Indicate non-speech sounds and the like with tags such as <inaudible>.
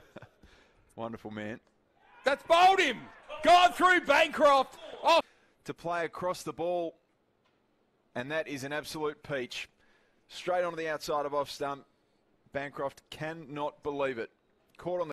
<laughs> Wonderful man. That's bowled him. Gone through Bancroft. Oh, To play across the ball, and that is an absolute peach. Straight onto the outside of off stump. Bancroft cannot believe it. Caught on the